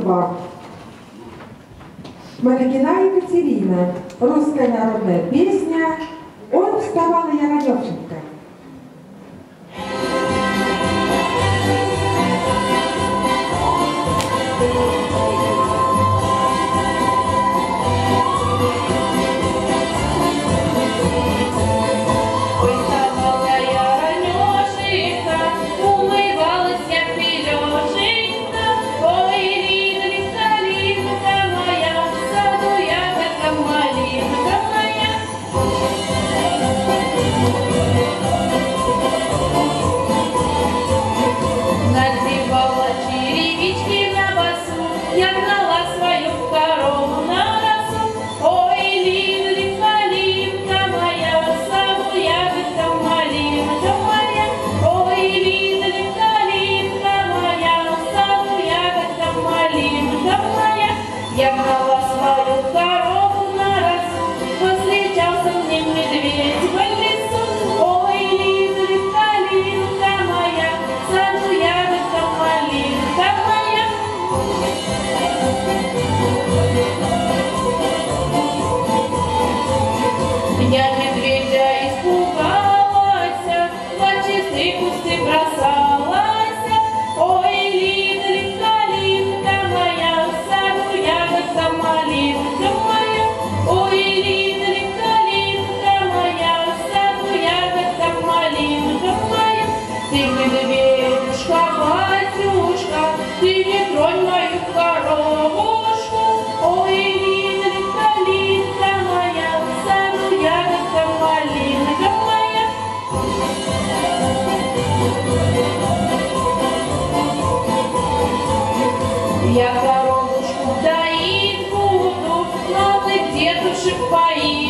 2. Маликина Екатерина. Русская народная песня. Он вставал, и я Раневченко. загнала свою корову. медведюшка, Матюшка, ты не тронь мою коровушку, ой, Линка, Линка моя, саду ягодка, малинка моя. Я коровушку доить буду, но ты дедушек поить.